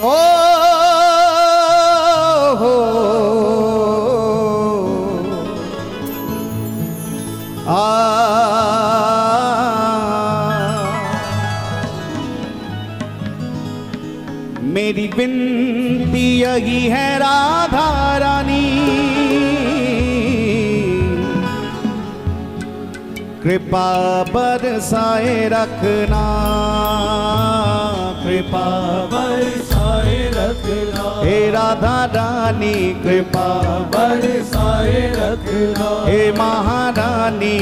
ओ हो। आ। मेरी बिनती यही है राधा रानी। कृपा बरसाए रखना कृपा बरसाए रखना हे राधा रानी, कृपा बरसाए रखना। हे महारानी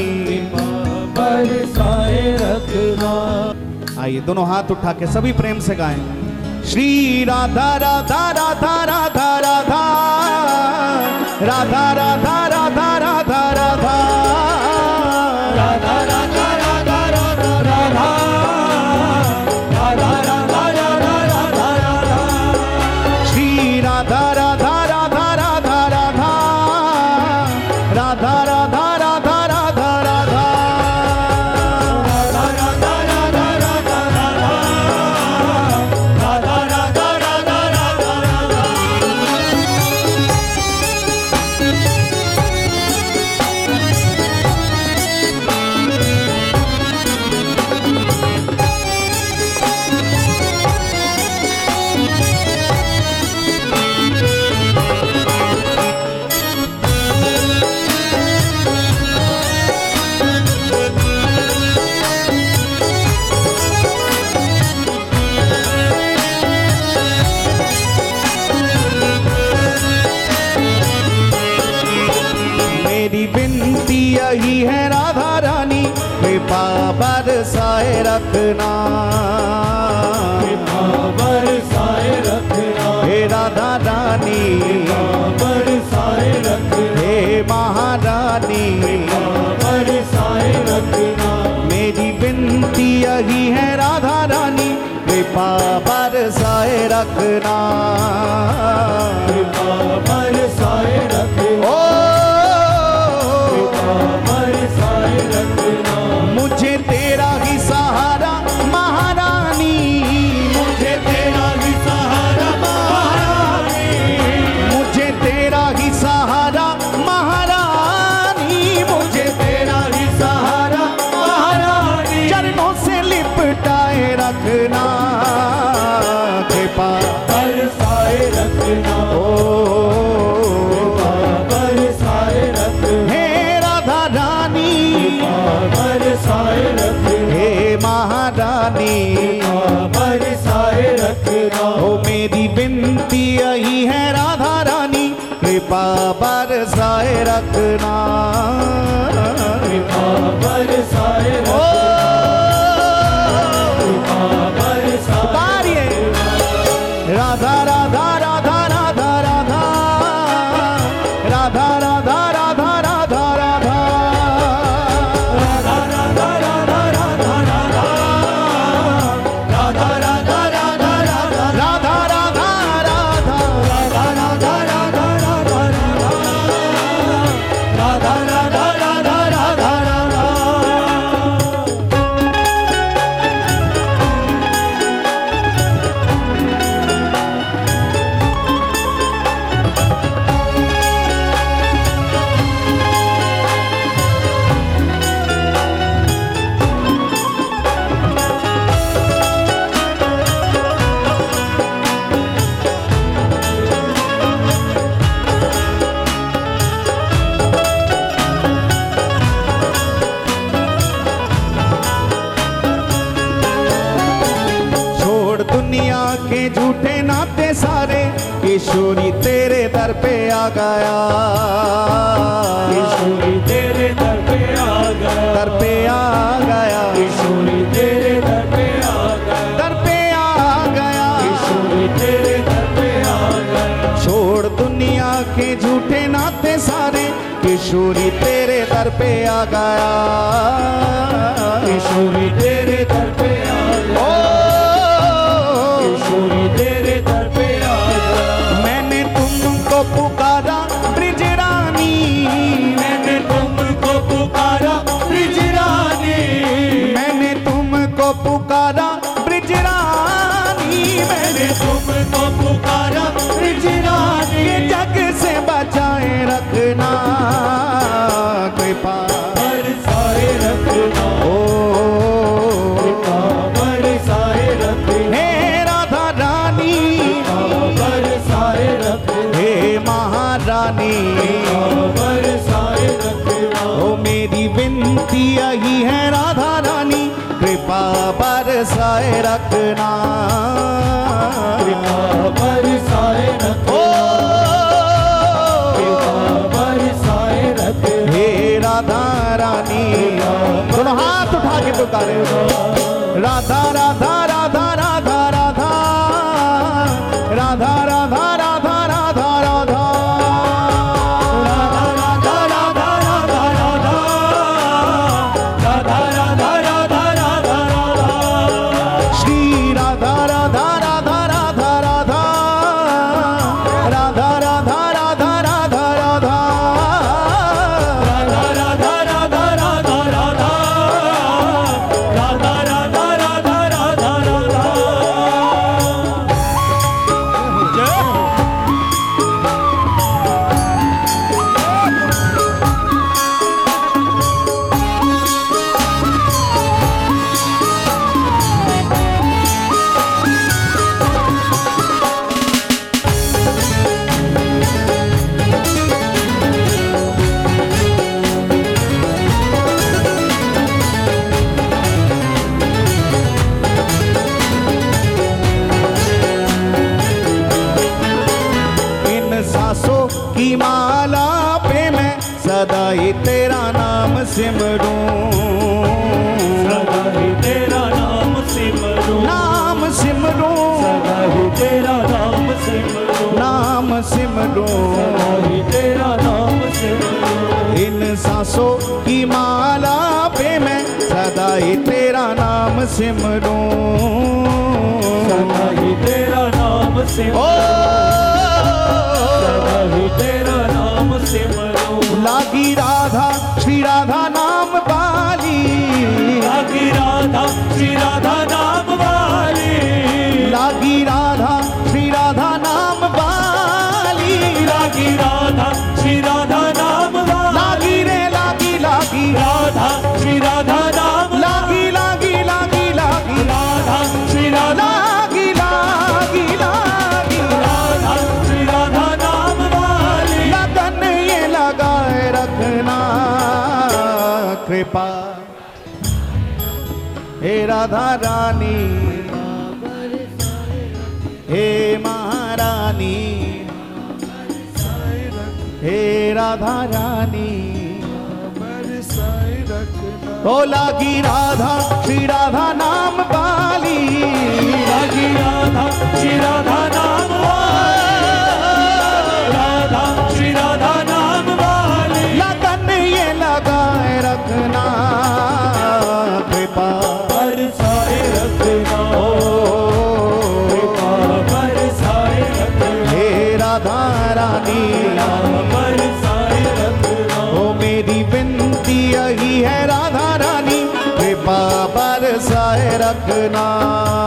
बरसाए रखना। आइए, दोनों हाथ उठा के सभी प्रेम से गाएँ। श्री राधा राधा राधा राधा राधा। राधा राधा राधा राधा राधा। बरसाए रखना। बरसाए रखना। हे राधा रानी। बरसाए रखना। हे महारानी। बरसाए रखना। मेरी बिनती यही है राधा रानी। कृपा बरसाए रखना। ਬਰਸਾਏ ਰੱਖਣਾ ਕਿਰਪਾ ਬਰਸਾਏ झूठे नाते सारे किशोरी तेरे दर पे आ गया। किशोरी तेरे दर पे आ गया। दर पे आ गया। किशोरी तेरे दर पे आ गया। दर पे आ गया। किशोरी तेरे दर पे आ गया। छोड़ दुनिया के झूठे नाते सारे किशोरी तेरे दर पे आ गया। किशोरी तेरे दर पे पर साए रखना। हे राधा रानी दोनों हाथ उठा के पुकारे। राधा राधा सिमरूं। सदा ही तेरा नाम सिमरूं। सदा ही तेरा नाम सिमरूं। लागी कृपा। हे राधा रानी। हे महारानी। हे राधा रानी। ओ लागी राधा, श्री राधा नाम बाली। लागी राधा, श्री राधा नाम बाली। रखना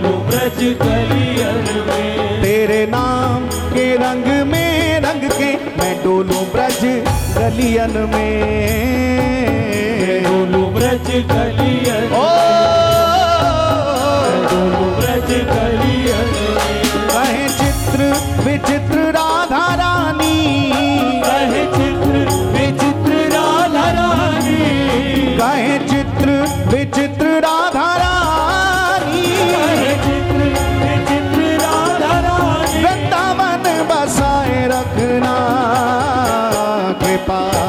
ब्रज कलियन तेरे नाम के रंग में रंग के मैं डोलो ब्रज गलियन में। डोलो ब्रज गलियन ओ डोलो ब्रज गलियन कहे चित्र विचित्र राधा रानी। कहे चित्र विचित्र राधा रानी। कहे पार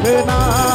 pena.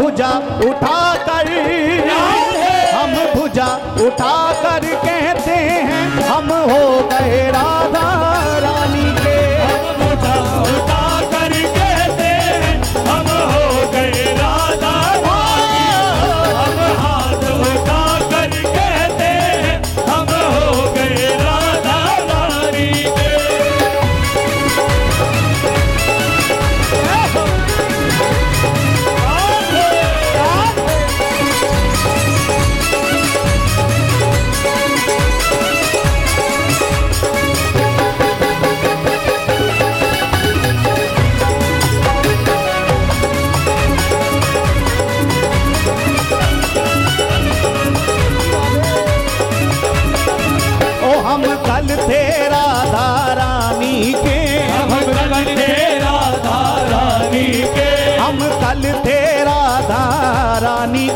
भुजा उठा कर। हम भुजा उठा कर।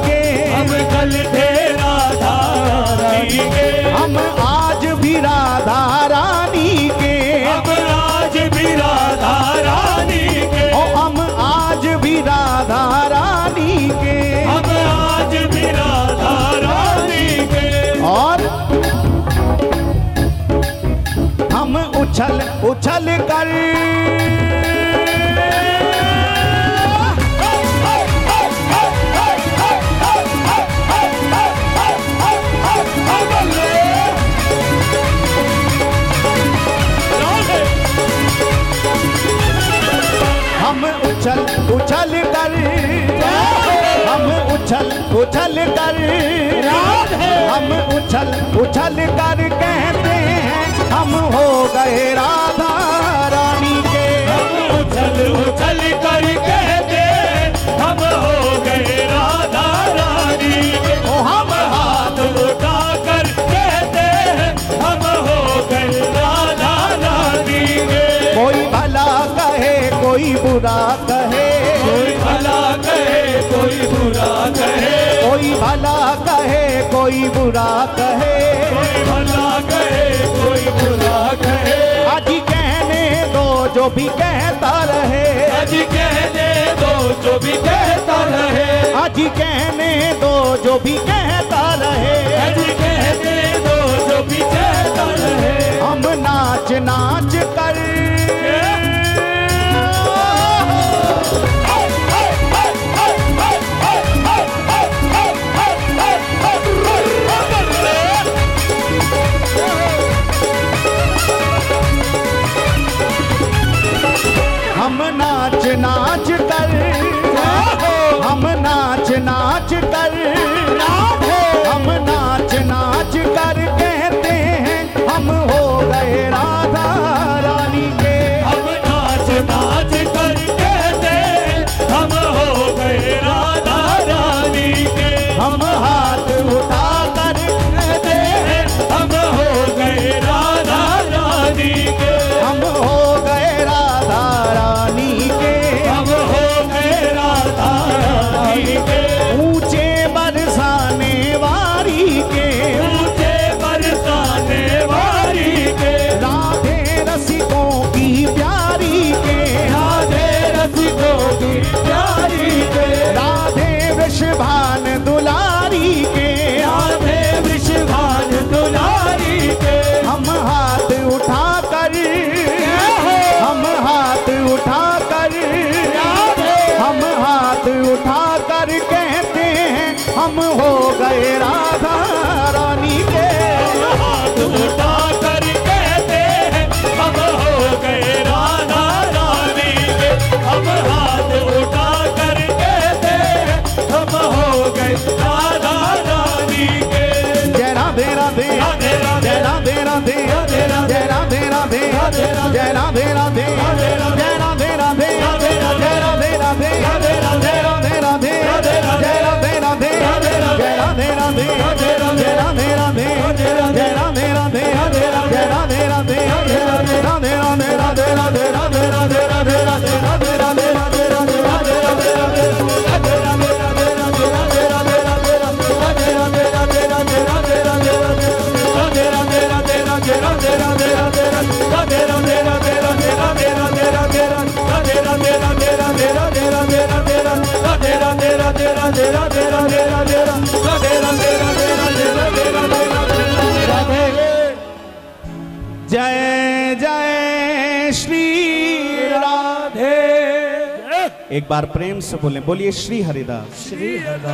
के। हम कल थे राधा रानी के। हम आज भी राधा रानी के। हम आज भी राधा रानी के। ओ हम आज भी राधा रानी के। हम आज भी राधा रानी के। और हम उछल उछल कर उछल उछल कर। हम उछल उछल कर। हम उछल उछल कर कहते हैं? हम हो गए राधा रानी के। उछल उछल कर कहते हम हो गए राधा कोई बुरा कहे। कोई भला कहे कोई बुरा कहे। कोई भला कहे कोई बुरा कहे। कोई भला कहे कोई बुरा कहे। आज कहने दो जो भी कहता रहे। आज कहने दो जो भी कहता रहे। आज कहने दो जो भी कहता रहे। आज कहने दो जो भी कहता रहे। हम नाच नाच कर एक बार प्रेम से बोले। बोलिए श्री हरिदास। श्री हरा